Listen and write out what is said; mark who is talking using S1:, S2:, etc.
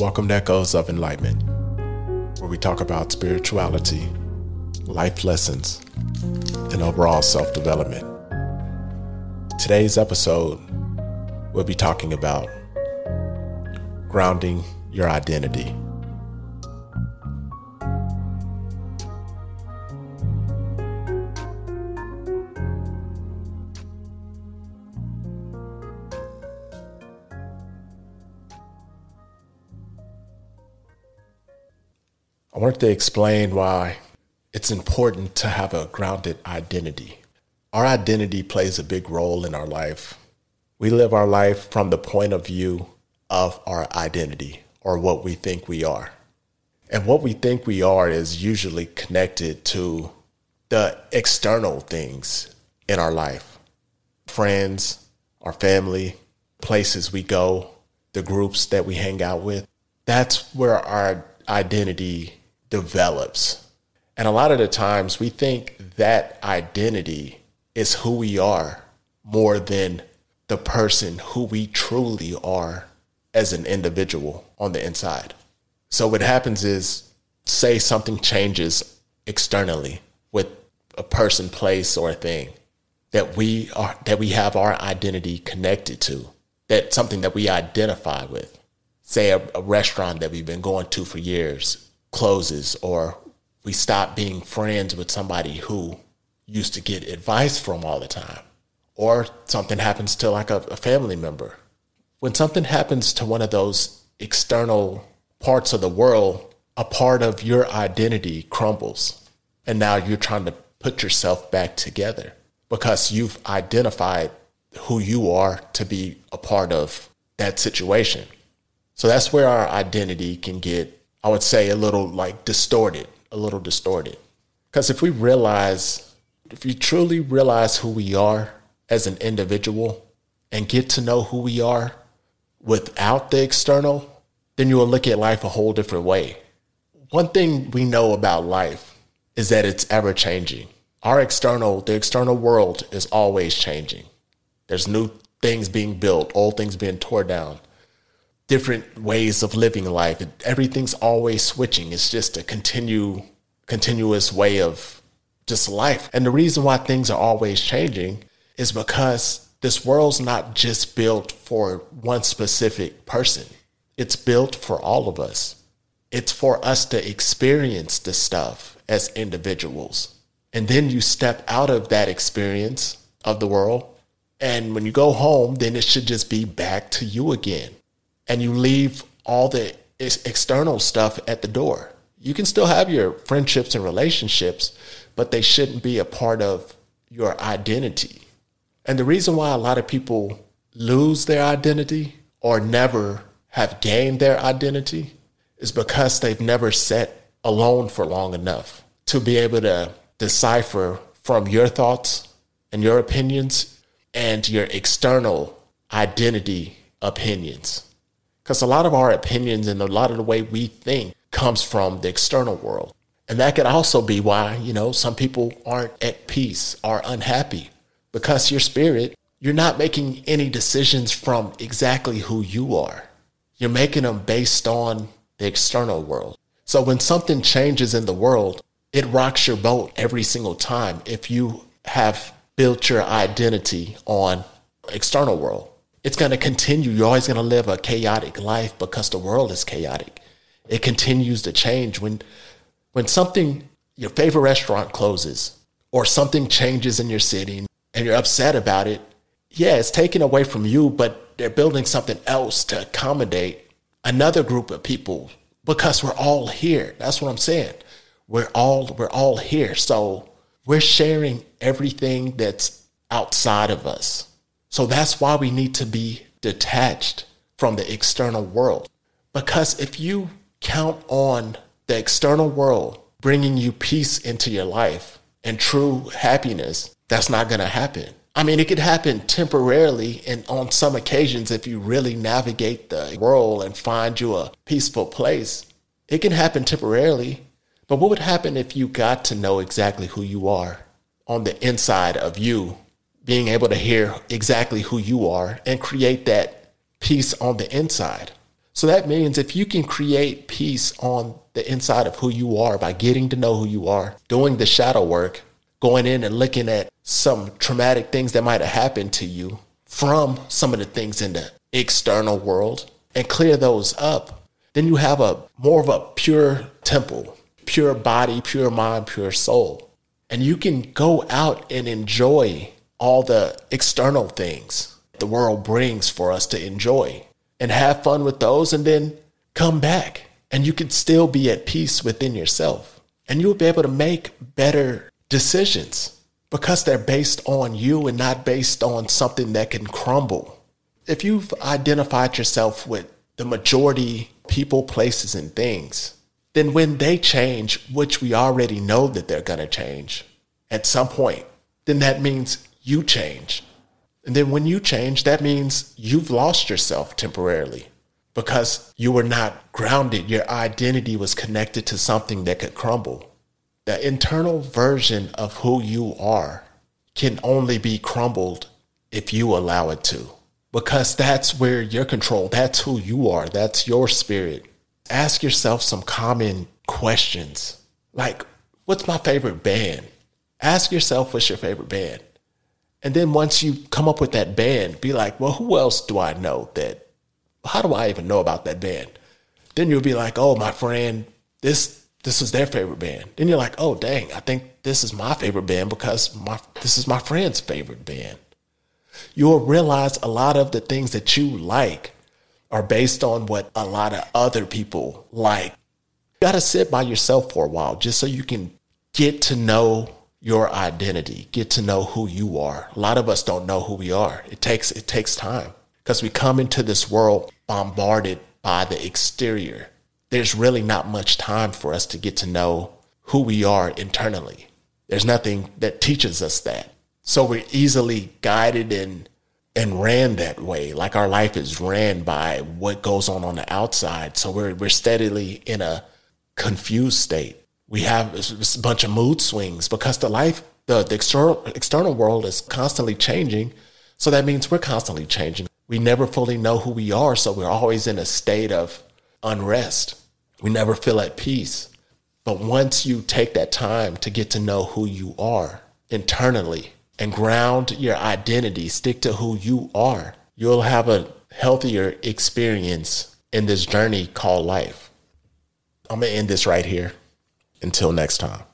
S1: Welcome to Echoes of Enlightenment, where we talk about spirituality, life lessons, and overall self development. Today's episode, we'll be talking about grounding your identity. I wanted to explain why it's important to have a grounded identity. Our identity plays a big role in our life. We live our life from the point of view of our identity or what we think we are. And what we think we are is usually connected to the external things in our life friends, our family, places we go, the groups that we hang out with. That's where our identity develops. And a lot of the times we think that identity is who we are more than the person who we truly are as an individual on the inside. So what happens is say something changes externally with a person, place or a thing that we are that we have our identity connected to. That something that we identify with. Say a, a restaurant that we've been going to for years closes or we stop being friends with somebody who used to get advice from all the time. Or something happens to like a, a, family member. When something happens to one of those external parts of the world a part of your identity crumbles. And now you're trying to put yourself back together because you've identified who you are to be a part of that situation. So that's where our identity can get I would say a little like distorted, a little distorted. Because if we realize, if we truly realize who we are as an individual and get to know who we are without the external, then you will look at life a whole different way. One thing we know about life is that it's ever changing. Our external, the external world is always changing. There's new things being built, old things being torn down different ways of living life. Everything's always switching. It's just a continue, continuous way of just life. And the reason why things are always changing is because this world's not just built for one specific person. It's built for all of us. It's for us to experience the stuff as individuals. And then you step out of that experience of the world. And when you go home, then it should just be back to you again and you leave all the external stuff at the door. You can still have your friendships and relationships, but they shouldn't be a part of your identity. And the reason why a lot of people lose their identity or never have gained their identity is because they've never sat alone for long enough to be able to decipher from your thoughts and your opinions and your external identity opinions. Because a lot of our opinions and a lot of the way we think comes from the external world. And that could also be why, you know, some people aren't at peace, are unhappy, because your spirit, you're not making any decisions from exactly who you are. You're making them based on the external world. So when something changes in the world, it rocks your boat every single time if you have built your identity on external world it's going to continue. You're always going to live a chaotic life because the world is chaotic. It continues to change. When, when something, your favorite restaurant closes or something changes in your city and you're upset about it, yeah, it's taken away from you, but they're building something else to accommodate another group of people because we're all here. That's what I'm saying. We're all we're all here. So we're sharing everything that's outside of us. So that's why we need to be detached from the external world. Because if you count on the external world bringing you peace into your life and true happiness, that's not going to happen. I mean, it could happen temporarily and on some occasions if you really navigate the world and find you a peaceful place. It can happen temporarily. But what would happen if you got to know exactly who you are on the inside of you being able to hear exactly who you are and create that peace on the inside. So that means if you can create peace on the inside of who you are by getting to know who you are, doing the shadow work, going in and looking at some traumatic things that might have happened to you from some of the things in the external world and clear those up, then you have a more of a pure temple, pure body, pure mind, pure soul. And you can go out and enjoy all the external things the world brings for us to enjoy and have fun with those and then come back and you can still be at peace within yourself and you'll be able to make better decisions because they're based on you and not based on something that can crumble. If you've identified yourself with the majority people, places, and things, then when they change, which we already know that they're going to change at some point, then that means you change. And then when you change, that means you've lost yourself temporarily because you were not grounded. Your identity was connected to something that could crumble. The internal version of who you are can only be crumbled if you allow it to, because that's where your control, that's who you are, that's your spirit. Ask yourself some common questions like, what's my favorite band? Ask yourself, what's your favorite band? And then once you come up with that band, be like, well, who else do I know that? How do I even know about that band? Then you'll be like, oh, my friend, this this is their favorite band. Then you're like, oh dang, I think this is my favorite band because my this is my friend's favorite band. You'll realize a lot of the things that you like are based on what a lot of other people like. You gotta sit by yourself for a while just so you can get to know your identity, get to know who you are. A lot of us don't know who we are. It takes it takes time because we come into this world bombarded by the exterior. There's really not much time for us to get to know who we are internally. There's nothing that teaches us that. So we're easily guided and and ran that way. Like our life is ran by what goes on on the outside. So we're we're steadily in a confused state we have a bunch of mood swings because the life, the, the external, external world is constantly changing. So that means we're constantly changing. We never fully know who we are. So we're always in a state of unrest. We never feel at peace. But once you take that time to get to know who you are internally and ground your identity, stick to who you are, you'll have a healthier experience in this journey called life. I'm going to end this right here. Until next time.